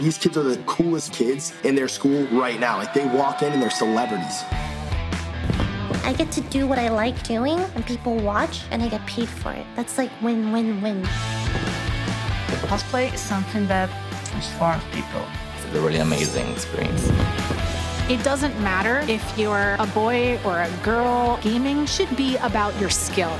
These kids are the coolest kids in their school right now. Like they walk in and they're celebrities. I get to do what I like doing, and people watch, and I get paid for it. That's like win win win. Cosplay is something that transforms people. It's a really amazing experience. It doesn't matter if you're a boy or a girl, gaming should be about your skill.